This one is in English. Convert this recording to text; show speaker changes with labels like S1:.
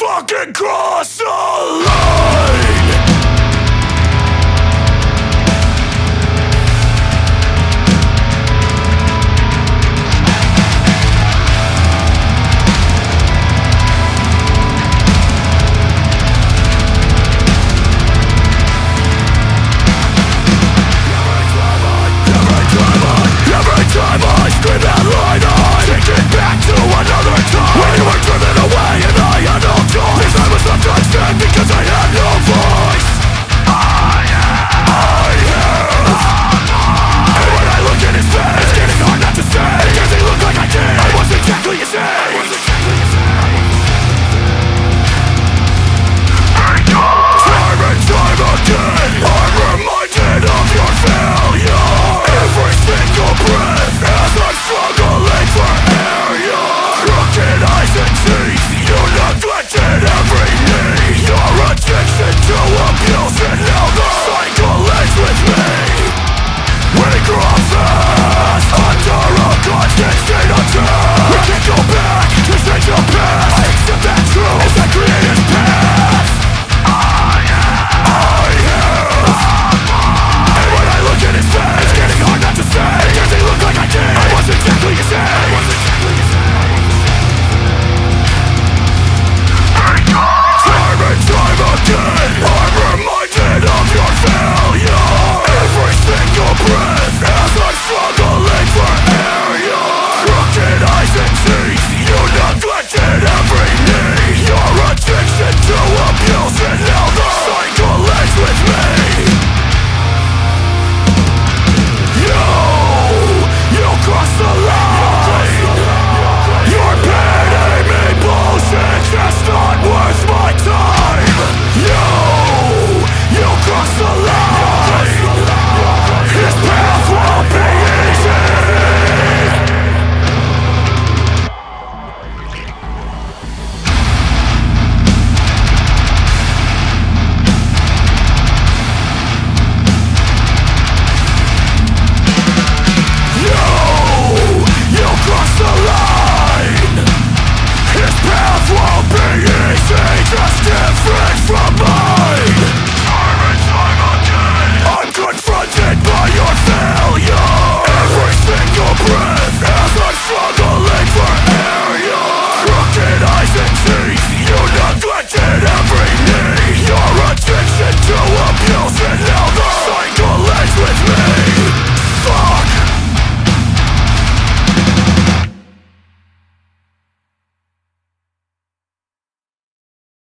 S1: fucking cross the line!